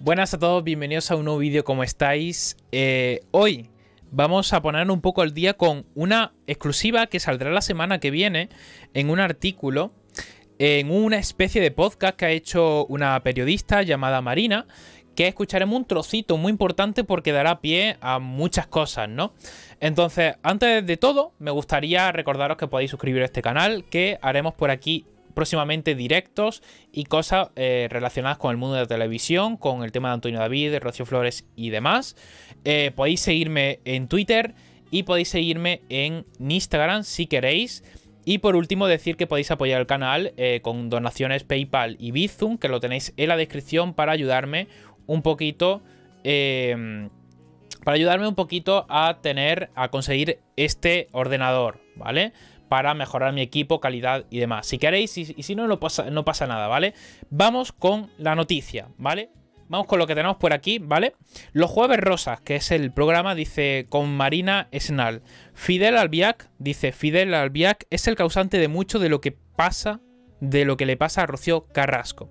Buenas a todos, bienvenidos a un nuevo vídeo, ¿cómo estáis? Eh, hoy vamos a poner un poco el día con una exclusiva que saldrá la semana que viene en un artículo, en una especie de podcast que ha hecho una periodista llamada Marina, que escucharemos un trocito muy importante porque dará pie a muchas cosas, ¿no? Entonces, antes de todo, me gustaría recordaros que podéis suscribir a este canal, que haremos por aquí próximamente directos y cosas eh, relacionadas con el mundo de la televisión, con el tema de Antonio David, de Rocío Flores y demás. Eh, podéis seguirme en Twitter y podéis seguirme en Instagram si queréis. Y por último, decir que podéis apoyar el canal eh, con donaciones PayPal y Bizum, que lo tenéis en la descripción para ayudarme un poquito. para ayudarme un poquito a tener, a conseguir este ordenador, ¿vale? Para mejorar mi equipo, calidad y demás. Si queréis, y, si no, no pasa, nada, ¿vale? Vamos con la noticia, ¿vale? Vamos con lo que tenemos por aquí, ¿vale? Los jueves rosas, que es el programa, dice con Marina Esnal. Fidel Albiac, dice Fidel Albiac, es el causante de mucho de lo que pasa, de lo que le pasa a Rocío Carrasco.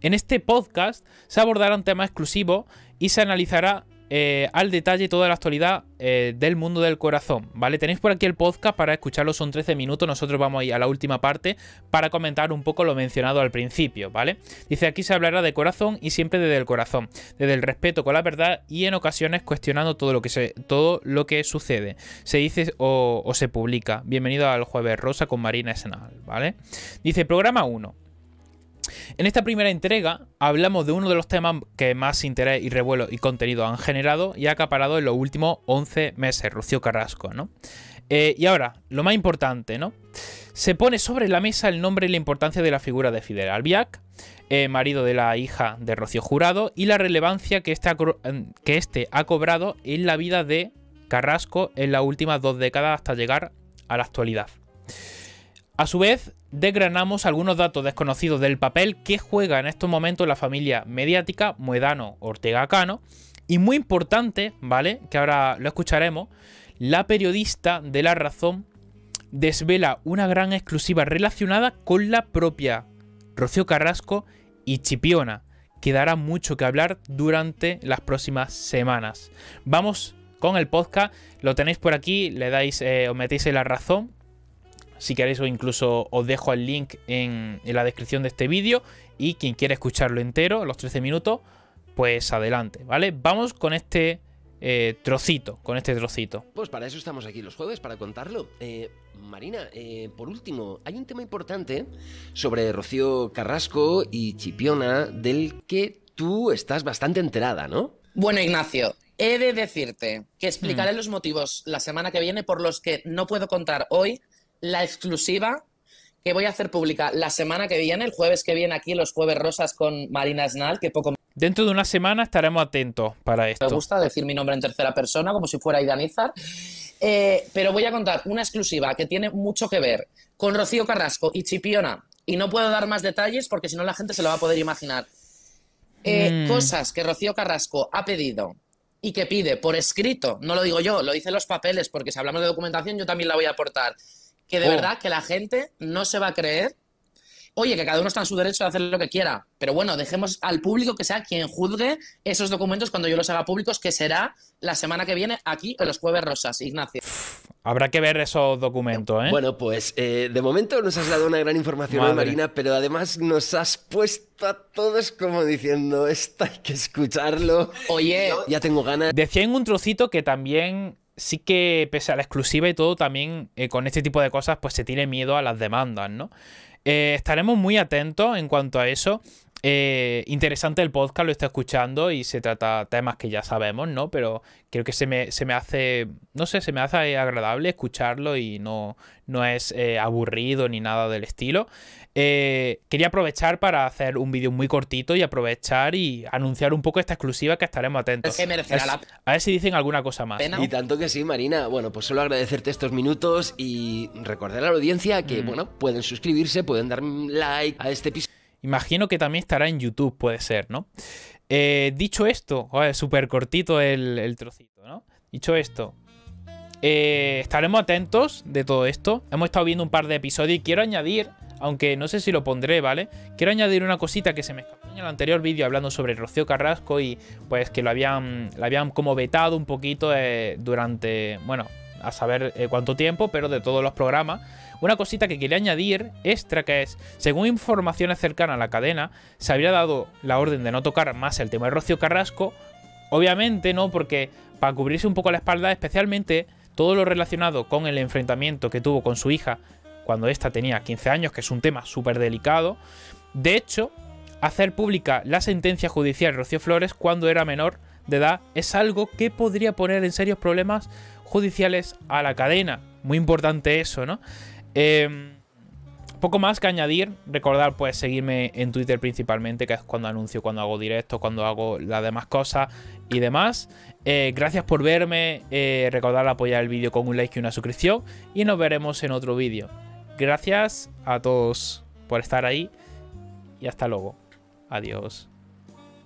En este podcast se abordará un tema exclusivo y se analizará eh, al detalle toda la actualidad eh, del mundo del corazón, ¿vale? Tenéis por aquí el podcast para escucharlo, son 13 minutos, nosotros vamos a ir a la última parte para comentar un poco lo mencionado al principio, ¿vale? Dice aquí se hablará de corazón y siempre desde el corazón, desde el respeto con la verdad y en ocasiones cuestionando todo lo que, se, todo lo que sucede, se dice o, se publica. Bienvenido al Jueves Rosa con Marina Esenal, ¿vale? Dice programa 1. En esta primera entrega hablamos de uno de los temas que más interés y revuelo y contenido han generado y ha acaparado en los últimos 11 meses, Rocío Carrasco, ¿no? Eh, y ahora, lo más importante, ¿no? Se pone sobre la mesa el nombre y la importancia de la figura de Fidel Albiac, eh, marido de la hija de Rocío Jurado, y la relevancia este, ha, que este ha cobrado en la vida de Carrasco en las últimas dos décadas hasta llegar a la actualidad. A su vez, desgranamos algunos datos desconocidos del papel que juega en estos momentos la familia mediática Moedano Ortega Cano. Y muy importante, ¿vale? Que ahora lo escucharemos, la periodista de La Razón desvela una gran exclusiva relacionada con la propia Rocío Carrasco y Chipiona, que dará mucho que hablar durante las próximas semanas. Vamos con el podcast, lo tenéis por aquí, le dais, eh, os metéis en La Razón si queréis o incluso os dejo el link en, la descripción de este vídeo y quien quiera escucharlo entero, los 13 minutos, pues adelante, ¿vale? Vamos con este eh, trocito, con este trocito. Pues para eso estamos aquí los jueves, para contarlo. Eh, Marina, eh, por último, hay un tema importante sobre Rocío Carrasco y Chipiona del que tú estás bastante enterada, ¿no? Bueno, Ignacio, he de decirte que explicaré mm. los motivos la semana que viene por los que no puedo contar hoy la exclusiva que voy a hacer pública la semana que viene, el jueves que viene aquí, los jueves rosas con Marina Snal, que poco Dentro de una semana estaremos atentos para esto. Me gusta decir mi nombre en tercera persona, como si fuera Idanizar. Eh, pero voy a contar una exclusiva que tiene mucho que ver con Rocío Carrasco y Chipiona. Y no puedo dar más detalles porque si no la gente se lo va a poder imaginar. Eh, mm. Cosas que Rocío Carrasco ha pedido y que pide por escrito, no lo digo yo, lo dicen los papeles, porque si hablamos de documentación yo también la voy a aportar que de oh. verdad que la gente no se va a creer. Oye, que cada uno está en su derecho de hacer lo que quiera, pero bueno, dejemos al público que sea quien juzgue esos documentos cuando yo los haga públicos, que será la semana que viene aquí en los Jueves Rosas, Ignacio. Habrá que ver esos documentos, ¿eh? Bueno, pues eh, de momento nos has dado una gran información, Marina, pero además nos has puesto a todos como diciendo, esto hay que escucharlo. Oye, ya tengo ganas. Decía en un trocito que también sí que pese a la exclusiva y todo, también eh, con este tipo de cosas pues se tiene miedo a las demandas, ¿no? Eh, estaremos muy atentos en cuanto a eso. Eh, interesante el podcast, lo estoy escuchando y se trata temas que ya sabemos, ¿no? Pero creo que se me, se me hace, no sé, se me hace agradable escucharlo y no, no es eh, aburrido ni nada del estilo. Eh, quería aprovechar para hacer un vídeo muy cortito y aprovechar y anunciar un poco esta exclusiva que estaremos atentos. A ver si dicen alguna cosa más. Y tanto que sí, Marina. Bueno, pues solo agradecerte estos minutos y recordar a la audiencia que, mm. bueno, pueden suscribirse, pueden dar like a este episodio Imagino que también estará en YouTube, puede ser, ¿no? Eh, dicho esto, es súper cortito el, trocito, ¿no? Dicho esto, eh, estaremos atentos de todo esto. Hemos estado viendo un par de episodios y quiero añadir aunque no sé si lo pondré, ¿vale? Quiero añadir una cosita que se me escapó en el anterior vídeo hablando sobre Rocío Carrasco y pues que lo habían, lo habían como vetado un poquito eh, durante, bueno, a saber eh, cuánto tiempo, pero de todos los programas. Una cosita que quería añadir extra que es, según informaciones cercanas a la cadena, se habría dado la orden de no tocar más el tema de Rocío Carrasco. Obviamente, ¿no? Porque para cubrirse un poco la espalda, especialmente todo lo relacionado con el enfrentamiento que tuvo con su hija cuando ésta tenía 15 años, que es un tema súper delicado. De hecho, hacer pública la sentencia judicial de Rocío Flores cuando era menor de edad es algo que podría poner en serios problemas judiciales a la cadena. Muy importante eso, ¿no? Em, poco más que añadir, recordar pues seguirme en Twitter principalmente, que es cuando anuncio, cuando hago directos, cuando hago las demás cosas y demás. Eh, gracias por verme, eh, recordar apoyar el vídeo con un like y una suscripción y nos veremos en otro vídeo. Gracias a todos por estar ahí y hasta luego. Adiós.